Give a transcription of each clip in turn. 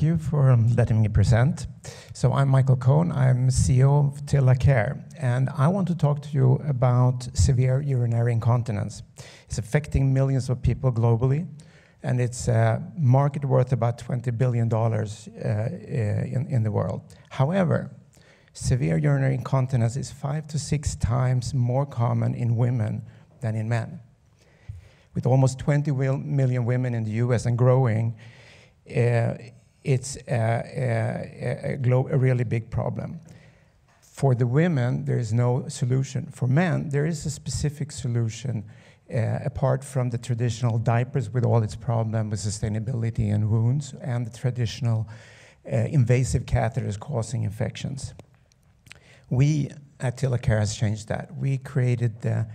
Thank you for um, letting me present. So I'm Michael Cohn. I'm CEO of TillaCare, and I want to talk to you about severe urinary incontinence. It's affecting millions of people globally, and it's a market worth about $20 billion uh, in the world. However, severe urinary incontinence is five to six times more common in women than in men. With almost 20 million women in the U.S. and growing, uh, it's a really big problem. For the women, there is no solution. For men, there is a specific solution, uh, apart from the traditional diapers with all its problem with sustainability and wounds, and the traditional uh, invasive catheters causing infections. We at TillaCare has changed that. We created the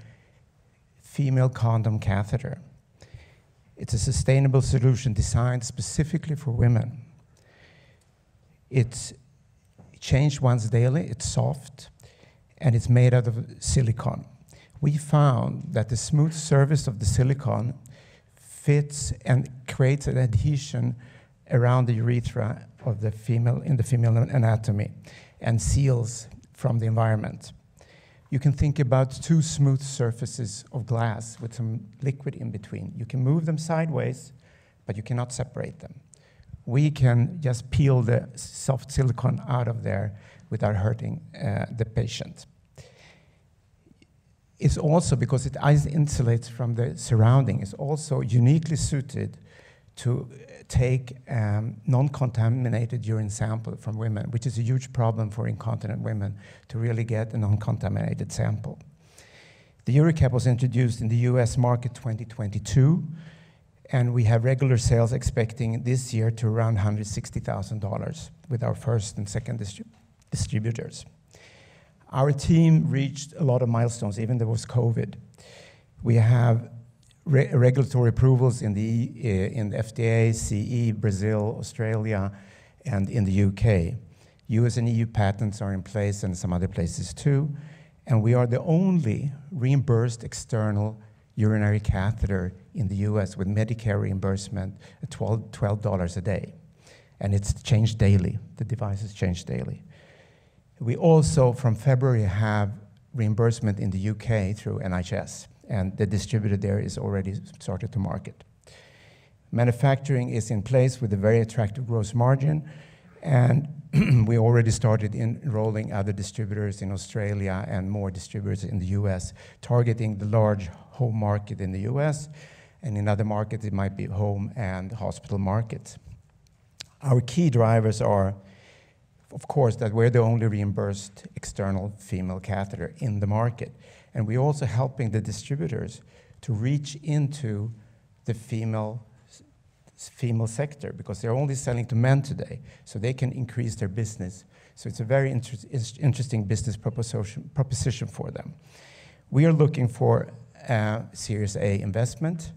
female condom catheter. It's a sustainable solution designed specifically for women. It's changed once daily, it's soft, and it's made out of silicone. We found that the smooth surface of the silicone fits and creates an adhesion around the urethra of the female, in the female anatomy and seals from the environment. You can think about two smooth surfaces of glass with some liquid in between. You can move them sideways, but you cannot separate them. We can just peel the soft silicone out of there without hurting uh, the patient. It's also because it insulates from the surrounding, it's also uniquely suited to uh, take um, non-contaminated urine sample from women, which is a huge problem for incontinent women to really get a non-contaminated sample. The EuroCap was introduced in the U.S. market 2022, and we have regular sales expecting this year to around $160,000 with our first and second distributors. Our team reached a lot of milestones, even there was COVID. We have regulatory approvals in the eh, FDA, CE, Brazil, Australia, and in the U.K. U.S. and EU patents are in place and some other places too, and we are the only reimbursed external urinary catheter in the U.S. with Medicare reimbursement at $12 a day, and it's changed daily. The device is changed daily. We also, from February, have reimbursement in the U.K. through NHS, and the distributor there is already started to market. Manufacturing is in place with a very attractive gross margin, and we already started enrolling other distributors in Australia and more distributors in the U.S., targeting the large home market in the U.S., and in other markets, it might be home and hospital markets. Our key drivers are, of course, that we're the only reimbursed external female catheter in the market, and we're also helping the distributors to reach into the female female sector because they're only selling to men today, so they can increase their business. So it's a very interesting business proposition for them. We are looking for Series A investment.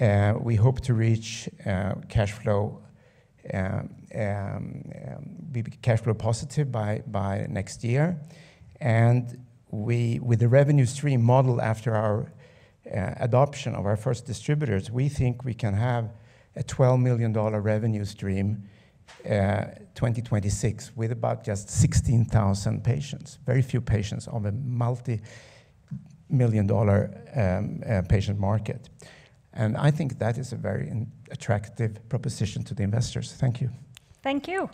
Uh, we hope to reach uh, cash flow, uh, um, um, be cash flow positive by by next year. And we, with the revenue stream model after our adoption of our first distributors, we think we can have a $12 million revenue stream, 2026 with about just 16,000 patients. Very few patients on a multi-million dollar um, uh, patient market. And I think that is a very attractive proposition to the investors. Thank you. Thank you.